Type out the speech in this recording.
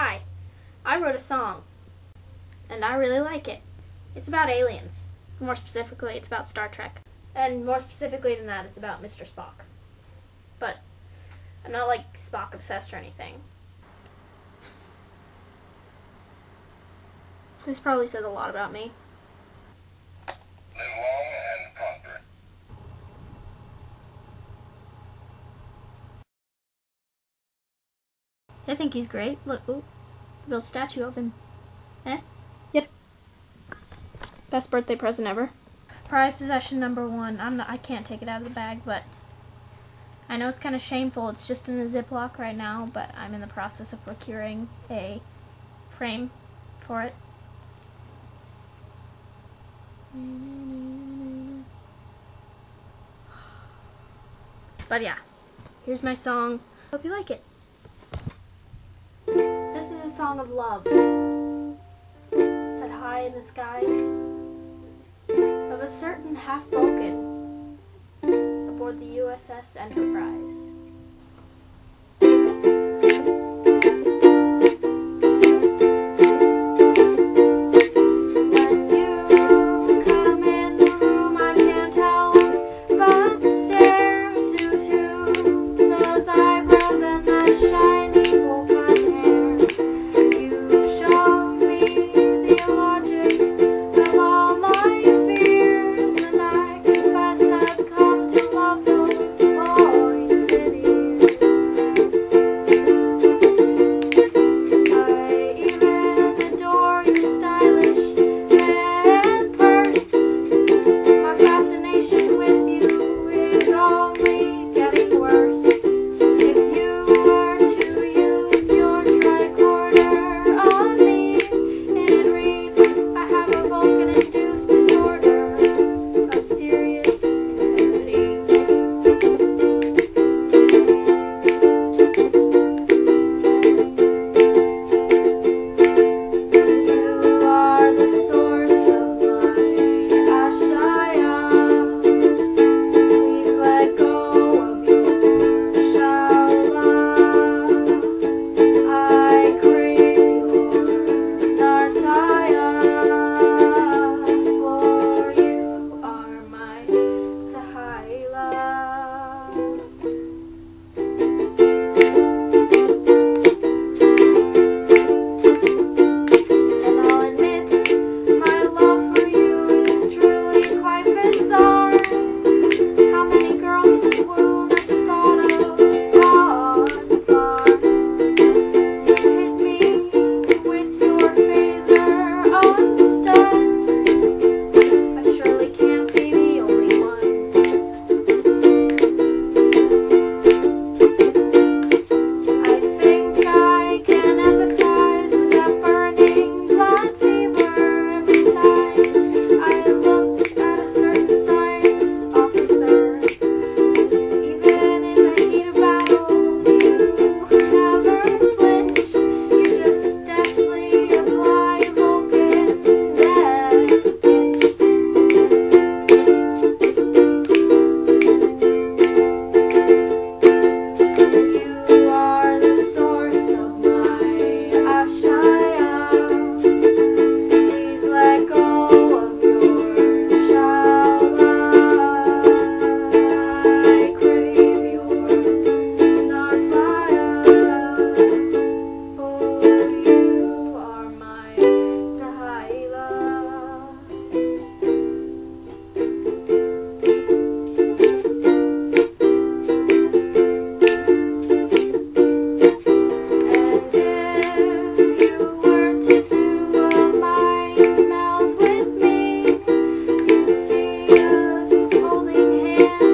Hi, I wrote a song, and I really like it. It's about aliens. More specifically, it's about Star Trek. And more specifically than that, it's about Mr. Spock. But I'm not like Spock obsessed or anything. This probably says a lot about me. I think he's great. Look, ooh, built a statue of him. Eh? Yep. Best birthday present ever. Prize possession number one. I'm not. I can't take it out of the bag, but I know it's kind of shameful. It's just in a Ziploc right now, but I'm in the process of procuring a frame for it. But yeah, here's my song. Hope you like it. Song of love. Set high in the sky of a certain half Vulcan aboard the USS Enterprise. It's all. Thank you.